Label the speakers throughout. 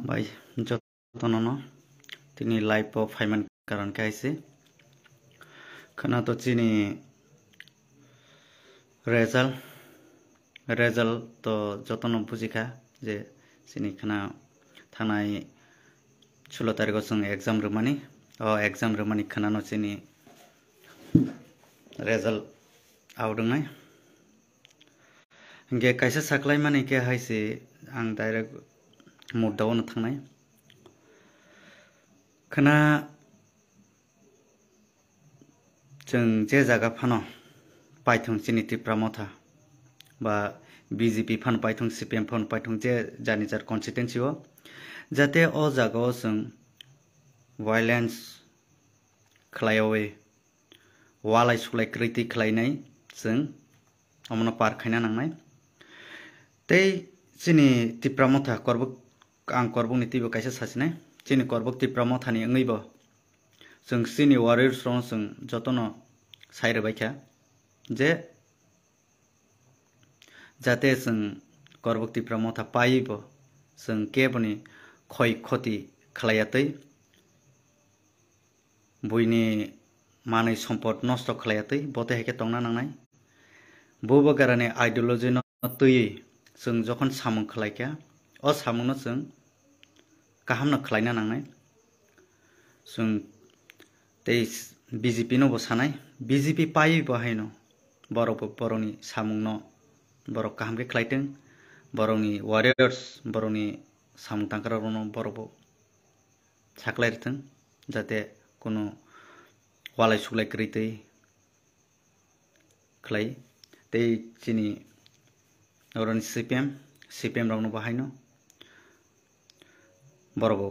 Speaker 1: By যতন তিনি life of হাইমান কারণকে আইসে খানাতো চিনি রেজাল রেজাল তো যতন বুঝিখা যে চিনি খানা থানাই ষোলো তারিখ সঙ্গে এক্সাম রুমানি অ এক্সাম রুমানি খানানো চিনি রেজাল আউডাই গে কাইসা সাকলাই মানে কে হাইসে আং ডাইরেক্ট मुद्दायावनो थांनाय खोना जों जे जागा फानो पाइथं सिनिति प्रामथा बा बिजेपि फान पाइथं सिपिएम फान पाइथं जे जानि जार कनस्टिटुएन्सिआव जाहाथे अ जागायाव जों भायलेन्स खालायावे वालाय सुलाय कृति खालायनाय जों अमनो पार खायना नांनाय तै जोंनि ang korbok ni tibo kaisa sasine chini korbok ti promo thani ngai bo jeng chini warrior strong jeng jotono saire baikha je যাতে जों गर्भक्तिफ्रा मथा पायोबो जों केबनि ক্ষয় ক্ষতি খাलायातै বইনি মাनै সম্পদ নষ্ট খাलायातै বতে হেকে টংনা নাंनाय বৌবা গাरानि आइडियलजि न तयै जों যখন सामों खालायखा असामावनो जों गाहामनो खालायनो नांनाय। जों दै बि जे पि सानाय। बि जे पि पायै बाहायनो बर'बो बर'नि सामुंनो बर' गाहामके खालायदों बर'नि वारियर्स बर'नि सामुं दांग्रानो बर'बो साख्लायदों जाहाथे कुनु वालाय सुलाय गैदै खालाय दै जोंनि बर'नि सि पि एम रावनो बाहायनो। बर'बो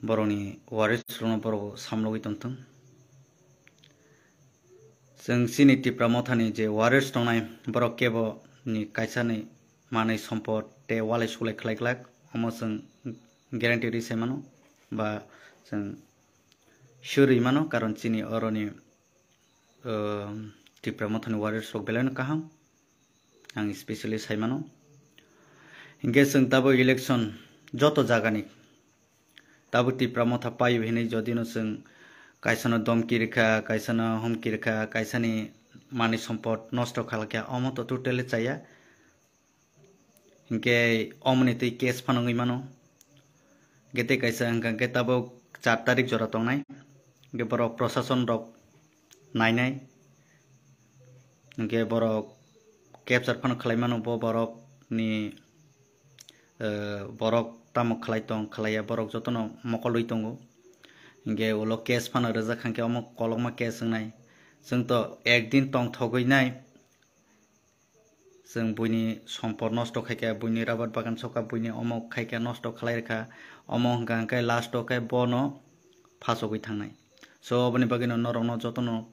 Speaker 1: बर'नि वारिसरावनो बर'बो सामलगै तंथों जों चिनि टिप्रा मथानि जे वारिस दंनाय बर' केबनि कायसानि मानै सम्पद ते वालाय सुलाय खालायग्लाक अमो जों ग्यारेन्टि रिसायमानो बा जों syurima karon chini oroni tipra mothani warir sok belano kaham ang specially saimano hinge जों दाबो इलेक्सन जत जागानि তাবতি প্রমথা পাই ভিনি যদি নসং কাইসন দমকি রেখা কাইসন হমকি রেখা কাইসানি মানি সম্পদ নষ্ট খালকে অমত টোটেলে চাইয়া। হিংকে অমনি তুই কেস ফানং ইমানো গেতে কাইসা হাঙ্কা গে চার তারিখ নাই। গে বড় প্রশাসন রক নাই নাই। গে বড় ফান খালাইমানো বড়ক নি borok ni borok tamo khlai tong khlaiya borok jotono mokolui tongo गे उलो केस फानो रोजा खांखे अमो कलकमा केस होनाय जों तो एकदिन तं थगैनाय जों बयनि सम्पद नष्ट खायखा बयनि राबार बागान सका बयनि अमो खायखा नष्ट खालायखा अमो हंका हंखाय लास्ट खाय बनो फासगै थांनाय सबनि बागैनो नरनो जतनो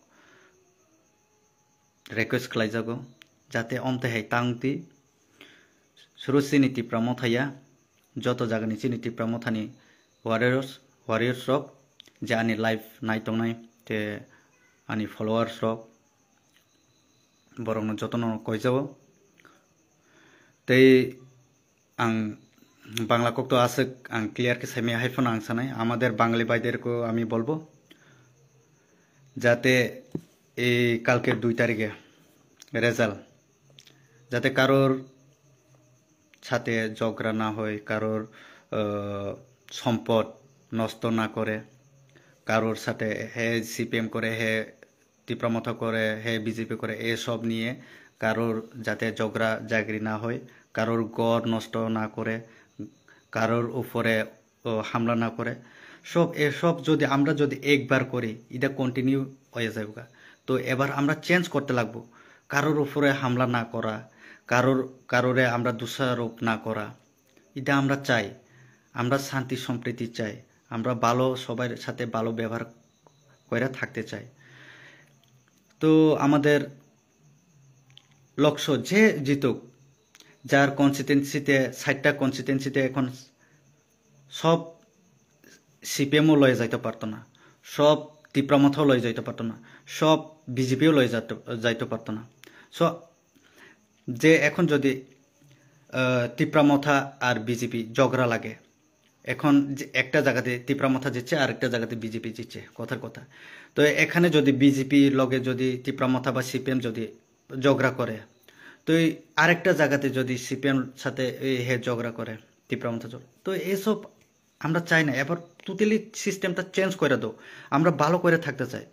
Speaker 1: रिक्वेस्ट ᱡᱚᱛᱚ ᱡᱟᱜᱟ ᱱᱤᱪᱤ ᱱᱤᱛᱤ ᱯᱨᱟᱢᱚ ᱛᱷᱟᱱᱤ ᱣᱟᱨᱤᱭᱚᱨᱥ ᱣᱟᱨᱤᱭᱚᱨᱥ ᱨᱚᱠ ᱡᱮ নাই ᱞᱟᱭᱤᱯ ᱱᱟᱭ ᱛᱚᱝᱱᱟᱭ ᱛᱮ 아니 팔로워스로 বরং যত্ন কই যাব। তেই আং বাংলা কক তো আসে আং ক্লিয়ারকে সেমি হাইফোন আং সানাই আমাদের বাঙালি ভাইদেরকে আমি বলব, যাতে এই কালকের দুই তারিখে রেজাল্ট যাতে কারোর সাথে ঝগড়া না হয়, কারোর সম্পদ নষ্ট না করে, কারোর সাথে হে সিপিএম করে, হে তীব্রমথা করে, হে বিজেপি করে, এসব নিয়ে কারোর যাতে ঝগড়া জাগরি না হয়, কারোর গড় নষ্ট না করে, কারোর উপরে হামলা না করে। সব এসব যদি আমরা যদি একবার করি, এটা কন্টিনিউ হয়ে যাবে তো এবার আমরা চেঞ্জ করতে লাগবো। কারোর উপরে হামলা না করা কারোর, কারোরে আমরা দোষারোপ না করা। এটা আমরা চাই। আমরা শান্তি, সম্প্রীতি চাই। আমরা ভালো, সবার সাথে ভালো ব্যবহার করে থাকতে চাই। তো আমাদের লক্ষ্য যে জিতুক, যার কনস্টিটেন্সিতে ষাটটা কনস্টিটেন্সিতে এখন সব সিপিএমও লয়ে যাইতে পারতো না। সব তীব্রমথাও লয়ে যাইতে পারতো না। সব বিজেপিও লয়ে যাইতে পারতো না। সো যে এখন যদি তীব্রমথা আর বিজেপি ঝগড়া লাগে, এখন যে একটা জায়গাতে তিপ্রামথা জিতছে আর একটা জায়গাতে বিজেপি জিতছে, কথার কথা। তো এখানে যদি বিজেপি লগে যদি তিপ্রামথা বা সিপিএম যদি ঝগড়া করে, তো এই আরেকটা জায়গাতে যদি সিপিএম সাথে হে ঝগড়া করে, তিপ্রামথা ঝগড়া, তো এসব আমরা চাই না। এবার টোটালি সিস্টেমটা চেঞ্জ করে দাও। আমরা ভালো করে থাকতে চাই।